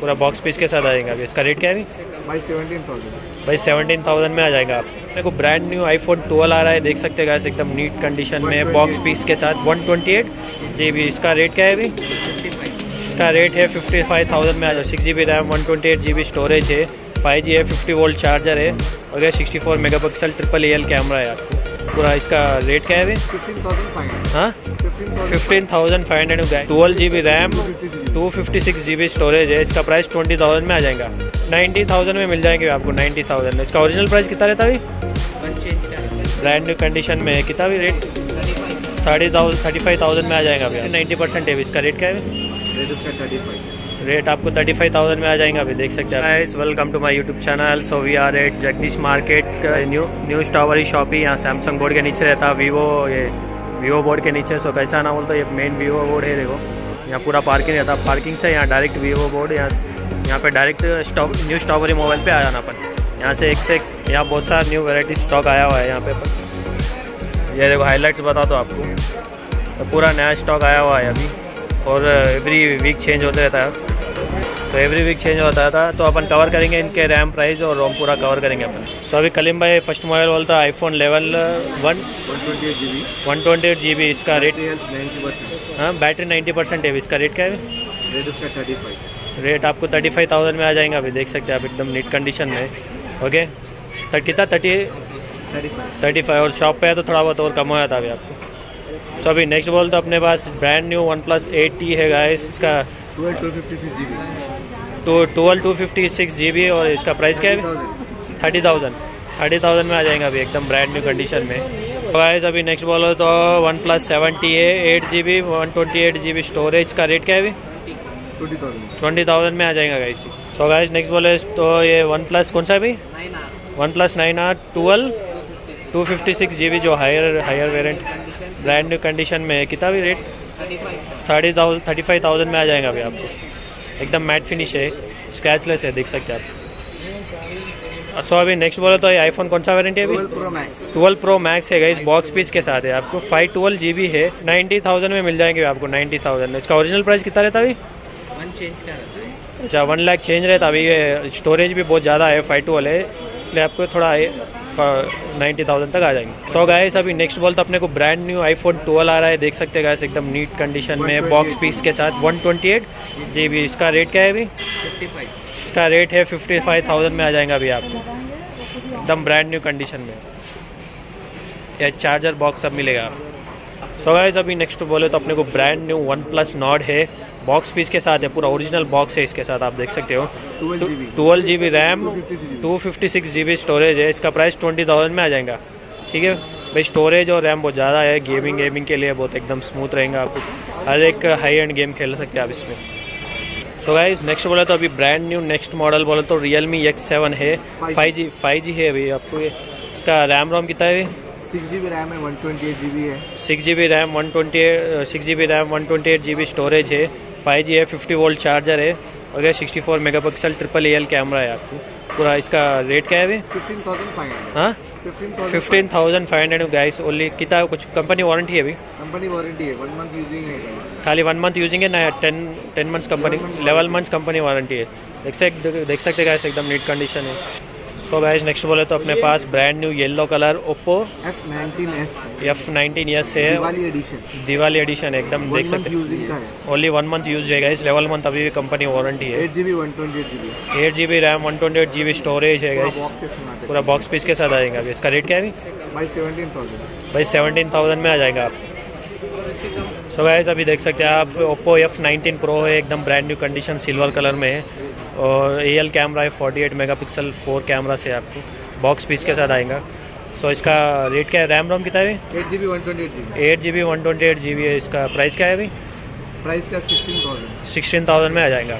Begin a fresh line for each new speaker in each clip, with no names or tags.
पूरा box piece के साथ आएगा अभी। इसका रेट क्या है
भाई सेवनटीन थाउज़ेंड
भाई सेवनटीन थाउज़ेंड में आ जाएगा आप। मेरे को ब्रांड न्यू आईफोन 12 आ रहा है देख सकते हैं एकदम नीट कंडीशन में बॉक्स पीस के साथ। 128 जी बी इसका रेट क्या है अभी? इसका रेट है फिफ्टी फाइव थाउज़ेंड में आ जाए six G B RAM one twenty eight G B storage है। फाइव जी है फिफ्टी वोल्ट चार्जर है। और ये sixty four megapixel triple A L camera है आपको पूरा इसका रेट क्या है
फिफ्टीन थाउज़ेंड फाइव
हाँ?
Fifteen thousand
five hundred twelve G B RAM two fifty six G B storage है। इसका प्राइस ट्वेंटी थाउज़ेंड में आ जाएगा। नाइन्टी थाउज़ेंड में मिल जाएँगे आपको नाइन्टी थाउज़ेंड में। इसका ओरिजिनल प्राइस कितना रहता है अभी? ब्रांड न्यू कंडीशन में है। कितना भी rate thirty thousand thirty five thousand में आ जाएगा अभी। नाइन्टी परसेंट है इसका रेट क्या है
रेट
आपको थर्टी फाइव थाउज़ेंड में आ जाएँगे, अभी देख सकते हैं guys welcome to my YouTube channel so we are at Jagdish market new new strawberry shop ही यहाँ सैमसंग बोर्ड के नीचे रहता है वीवो ये वीवो बोर्ड के नीचे। सो कैसा ना बोल तो ये मेन वीवो बोर्ड है, देखो। यहाँ पूरा पार्किंग रहता। है पार्किंग से यहाँ डायरेक्ट वीवो बोर्ड यहाँ यहाँ पर direct stock new strawberry mobile पर आ जाना अपन। यहाँ से एक से एक, यहाँ बहुत सारा न्यू वेराइटी स्टॉक आया हुआ है यहाँ पे ये देखो हाईलाइट्स बता दो आपको। तो पूरा नया स्टॉक आया हुआ है अभी। और एवरी वीक चेंज होते रहता है। तो एवरी वीक चेंज होता था तो अपन कवर करेंगे इनके रैम प्राइस और रोम पूरा कवर करेंगे अपन। सो अभी कलीम भाई फ़र्स्ट मोबाइल बोलता है iPhone eleven one
one twenty eight G B
इसका रेट हाँ बैटरी नाइन्टी परसेंट है, इसका रेट क्या है?
रेट
आपको थर्टी फाइव थाउज़ेंड में आ जाएगा, अभी देख सकते हैं आप, एकदम नीट कंडीशन में। ओके तो कितना? थर्टी
थर्टी फाइव
और शॉप पे है तो थोड़ा बहुत और कम हो जाता अभी आपको। तो अभी नेक्स्ट बोल तो अपने पास brand new OnePlus eight है गाइस इसका।
Two
twelve two fifty six G B और इसका प्राइस क्या है? थर्टी थाउज़ेंड थर्टी थाउज़ेंड में आ जाएगा अभी एकदम ब्रांड न्यू कंडीशन में। तो गाइस अभी नेक्स्ट बोलो तो वन प्लस सेवेंटी है eight G B one twenty eight G B storage का रेट क्या है अभी?
ट्वेंटी थाउज़ेंड
में आ जाएगा गाइस तो गाइस नेक्स्ट बोले तो ये वन प्लस कौन सा भाई OnePlus nine R twelve two fifty six G B जो higher higher variant brand new condition में है। कितना भी rate thirty thousand thirty five thousand में आ जाएगा अभी आपको। एकदम मैट फिनिश है स्क्रैचलेस है देख सकते हैं आप। सो अभी नेक्स्ट बोले तो ये आईफोन कौन सा वारंटी है अभी?
ट्वेल्व प्रो मैक्स
है इस बॉक्स पीस के साथ है। आपको फाइव ट्वेल्व जी बी है नाइन्टी थाउज़ेंड में मिल जाएँगे आपको नाइन्टी थाउज़ेंड में इसका ओरिजिनल प्राइस कितना रहता अभी?
है।
अच्छा वन लाख चेंज रहता अभी ये स्टोरेज भी बहुत ज़्यादा है फाइव ट्वेल्व है। इसलिए आपको थोड़ा नाइन्टी थाउज़ेंड तक आ जाएँगे। तो गाइस अभी नेक्स्ट बॉल तो अपने को ब्रांड न्यू आईफोन ट्वेल्व आ रहा है। देख सकते हैं गाइस एकदम नीट कंडीशन में बॉक्स पीस के साथ। वन ट्वेंटी एट जी भी, इसका रेट क्या है अभी? इसका रेट है फिफ्टी फाइव थाउज़ेंड में आ जाएगा अभी आपको एकदम ब्रांड न्यू कंडीशन में। या चार्जर बॉक्स सब मिलेगा। सो गाइस अभी नेक्स्ट बोले तो अपने को brand new OnePlus Nord है। बॉक्स पीस के साथ है पूरा ओरिजिनल बॉक्स है इसके साथ आप देख सकते हो।
Twelve G B
RAM two fifty six G B storage है। इसका प्राइस ट्वेंटी थाउज़ेंड में आ जाएगा। ठीक है? भाई स्टोरेज और रैम बहुत ज़्यादा है। गेमिंग गेमिंग के लिए बहुत एकदम स्मूथ रहेगा। आपको हर एक हाई एंड गेम खेल सकते हैं आप इसमें। सो गाइस नेक्स्ट बोला तो अभी ब्रांड न्यू नेक्स्ट मॉडल बोला तो रियल मी एक्स सेवन है फाइव जी फाइव जी है अभी आपको ये। इसका रैम रोम कितना है
सिक्स जी बी रैम है one twenty eight G B है।
Six G B RAM one twenty six G B RAM one twenty eight G B storage है। फाइव जी है फिफ्टी वोल्ट चार्जर है और ये sixty four megapixel triple A L camera है आपको। पूरा इसका रेट क्या है अभी?
फिफ्टीन थाउज़ेंड
हाँ?
Fifteen
five hundred guys only कितना कुछ कंपनी वारंटी है अभी?
कंपनी वारंटी है वन मंथ यूजिंग है।
खाली वन मंथ यूजिंग है ना ten ten months company eleven months company warranty है। देख सकते देख सकते गाइस एकदम नीट कंडीशन है। सो गाइस नेक्स्ट बोले तो अपने पास brand new yellow colour Oppo
F nineteen S
F nineteen years है।
दिवाली एडिशन
दिवाली एडिशन एकदम देख सकते ओनली वन मंथ यूज़ है गाइस लेवल मंथ अभी भी कंपनी वारंटी है।
Eight G B
RAM one twenty eight G B storage है guys पूरा बॉक्स पीस के साथ आएगा अभी। इसका रेट क्या है
भाई सेवनटीन थाउज़ेंड
भाई में आ जाएगा आप। सो गाइस अभी देख सकते हैं आप ओप्पो एफ़ नाइनटीन प्रो है। एकदम brand new condition silver colour में है। और ए एल कैमरा है forty eight megapixel four camera से आपको बॉक्स पीस के साथ आएगा। सो so, इसका रेट क्या है? रैम रोम कितना है
eight G B one twenty eight G B
eight G B one twenty eight G B है। इसका प्राइस क्या है अभी?
प्राइस का सिक्सटीन थाउज़ेंड
सिक्सटीन थाउज़ेंड में आ जाएगा।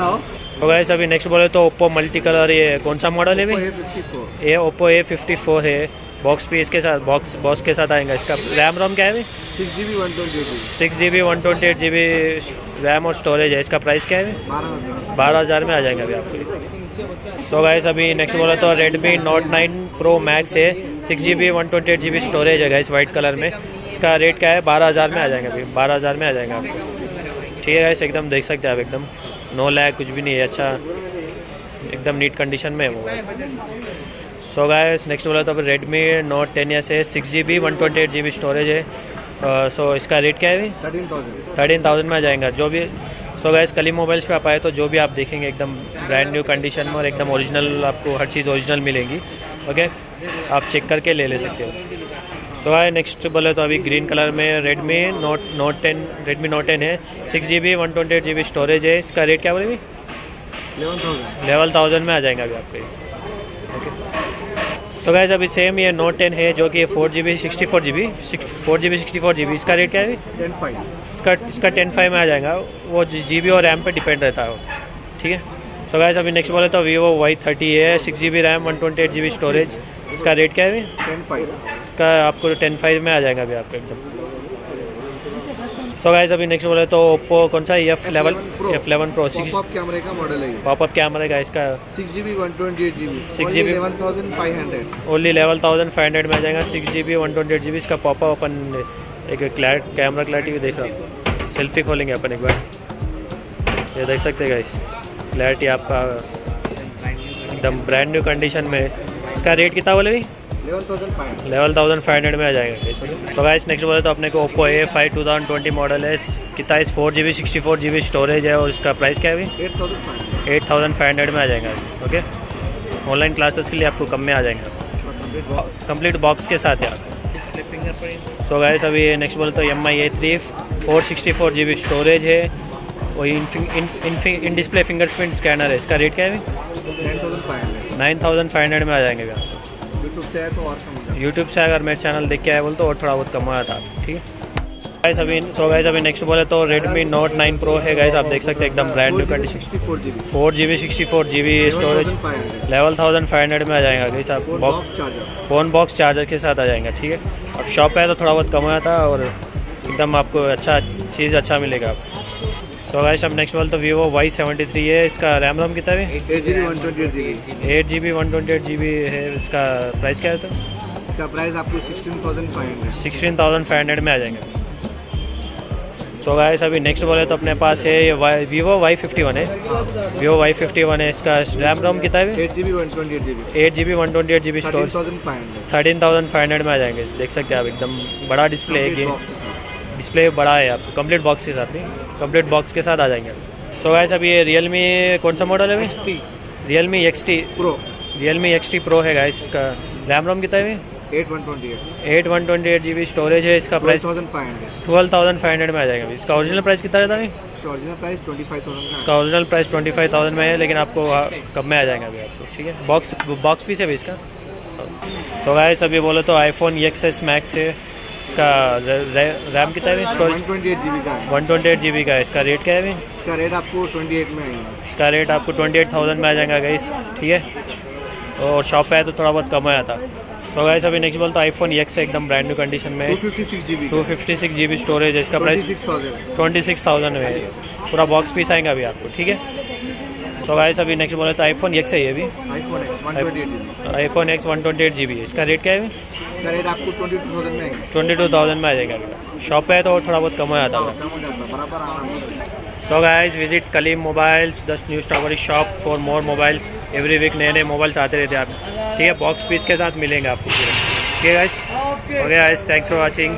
हो
तो गाइस अभी नेक्स्ट बोले तो ओप्पो मल्टी कलर ये कौन सा मॉडल है अभी? ये ओप्पो ए फिफ्टी फोर है। बॉक्स पीस के साथ बॉक्स बॉक्स के साथ आएगा इसका। रैम रोम क्या है अभी?
Six G B one twenty eight
six G B one twenty eight G B RAM और स्टोरेज है। इसका प्राइस क्या है
बारह हज़ार।
में आ जाएगा अभी आपको। सो गाइस अभी नेक्स्ट बोला तो Redmi note nine pro max है। Six G B one twenty eight G B storage है गाइस वाइट कलर में। इसका रेट क्या है? बारह हज़ार में आ जाएगा अभी। बारह हज़ार में आ जाएगा आपको। ठीक है गाइस एकदम देख सकते हैं आप एकदम। नो लैग कुछ भी नहीं है। अच्छा एकदम नीट कंडीशन में है मोबाइल सो गाइस नेक्स्ट बोला तो रेडमी नोट टेन एस है six G B one twenty eight G B storage है। सो इसका रेट क्या है अभी?
थर्टीन थाउज़ेंड
थर्टीन थाउज़ेंड में आ जाएगा जो भी सो गाइस कली मोबाइल्स पे आप आए तो जो भी आप देखेंगे एकदम ब्रांड न्यू कंडीशन में और एकदम ओरिजिनल आपको हर चीज़ ओरिजिनल मिलेगी ओके आप चेक करके ले ले सकते हो। सो आए नेक्स्ट बोले तो अभी ग्रीन कलर में Redmi note note ten Redmi note ten है। Six G B one twenty eight G B storage है। इसका रेट क्या बोले अभी? लेवल थाउज़ेंड में आ जाएगा अभी आपको। ये सो गाइस अभी सेम ये नोट टेन है जो कि four G B sixty four G B four G B sixty four G B इसका रेट क्या है
टेन फाइव
इसका इसका टेन फाइव में आ जाएगा। वो जी बी और रैम पे डिपेंड रहता है वो। ठीक है? तो गाइस अभी नेक्स्ट बोले तो वीवो वाई थर्टी है six G B RAM one twenty eight G B storage इसका रेट क्या है अभी?
टेन फाइव
इसका आपको टेन फाइव में आ जाएगा अभी आपको एकदम। सो गाइस अभी नेक्स्ट बोले तो ओप्पो कौन सा F eleven F eleven pro six
कैमरे का मॉडल है
पॉपअप कैमरा का इसका
six G B one twenty eight G B
6GB
eleven thousand five hundred
only eleven thousand five hundred में आ जाएगा। Six G B one twenty eight G B इसका popup अपन एक क्लैर कैमरा क्लैरिटी भी देख। रहा सेल्फी खोलेंगे अपन एक बार। ये देख सकते हैं गाइस क्लैरिटी आपका एकदम ब्रांड न्यू कंडीशन में इसका रेट कितना बोले भी
eleven thousand five
eleven thousand five hundred में आ जाएगा तो गाइस नेक्स्ट बोले तो अपने को Oppo A five two thousand twenty model है कितना इस four G B sixty four G B storage है और इसका प्राइस क्या है अभी?
Eight thousand five
eight thousand five hundred में आ जाएगा ओके ऑनलाइन क्लासेस के लिए आपको कम में आ जाएगा। कंप्लीट बॉक्स के साथ है सो गाइस अभी नेक्स्ट बोले तो M I A three four sixty four G B storage है वही इन डिस्प्ले फिंगरप्रिंट स्कैनर है। इसका रेट क्या है नाइन थाउज़ेंड फाइव हंड्रेड में आ जाएँगे आपको
यूट्यूब से है तो और कम
यूट्यूब से अगर मेरे चैनल देख के आए बोल तो और थोड़ा बहुत कम आया था ठीक है? गाइस अभी सो गाइस अभी नेक्स्ट बोले तो रेडमी नोट नाइन प्रो है गाइस आप देख सकते हैं एकदम brand new condition
four G B
sixty four G B storage eleven thousand five hundred में आ जाएगा गाइस आप फ़ोन बॉक्स चार्जर के साथ आ जाएगा ठीक है? अब शॉप पे है तो थोड़ा बहुत कम आया था और एकदम आपको अच्छा चीज़ अच्छा मिलेगा। आप सो गाइस अब नेक्स्ट बोल तो वीवो वाई सेवेंटी थ्री है इसका रैम रोम कितना है?
Eight G B one twenty eight G B
है इसका प्राइस क्या है तो?
इसका प्राइस आपको sixteen thousand five hundred
sixteen thousand five hundred में आ जाएँगे। सो गाइस अभी नेक्स्ट बोले तो अपने पास है ये Y Vivo Y fifty one है। वीवो वाई फिफ्टी वन है इसका रैम रोम कितना है?
Eight G B one twenty eight G B
eight G B one twenty eight G B store thirteen thousand five hundred में आ जाएँगे। देख सकते हैं आप एकदम बड़ा डिस्प्ले है गेम डिस्प्ले बड़ा है आपको कंप्लीट बॉक्स के साथ कंप्लीट बॉक्स के साथ आ जाएँगे सो गाइस अभी ये रियल मी कौन सा मॉडल है अभी? Realme X T
pro
Realme X T pro है गाइस इसका रैम रोम कितना है
eight one twenty eight
G B storage है इसका
price
twelve thousand five hundred में आ जाएगा इसका ओरिजिनल प्राइस कितना रहता है इसका original price twenty five thousand में है लेकिन आपको कब में आ जाएगा अभी आपको ठीक है? बॉक्स बॉक्स पीस है भी इसका। तो गाइस अभी बोले तो आईफोन एक्स एस मैक्स है। इसका रैम कितना है स्टोरेज
का है।
वन ट्वेंटी एट जी का है। इसका रेट क्या है
इसका रेट आपको ट्वेंटी एट में आएगा।
इसका रेट आपको ट्वेंटी एट थाउज़ेंड में आ जाएगा गाइस ठीक है? और शॉप पे आया तो थोड़ा बहुत कम आया था। सो गाइस अभी नेक्स्ट बोल तो आईफोन एक्स है एकदम ब्रांड न्यू कंडीशन में।
Two fifty six G B
storage है इसका प्राइस ट्वेंटी सिक्स थाउज़ेंड में पूरा बॉक्स पीस आएगा अभी आपको ठीक है? सो गाइस अभी नेक्स्ट बोले तो आईफोन एक्स है ये भी
iPhone X one twenty eight G B
X one twenty eight G B है। इसका रेट क्या है
इसका रेट आपको ट्वेंटी टू थाउज़ेंड में
आ जाएगा शॉप पे है तो थोड़ा बहुत कम हो जाता है। So guys visit Kaleem mobiles दस new strawberry shop for more mobiles every week नए नए मोबाइल्स आते रहते हैं आप ठीक है बॉक्स पीस के साथ मिलेंगे आपको पूरे। ठीक है guys okay guys thanks for watching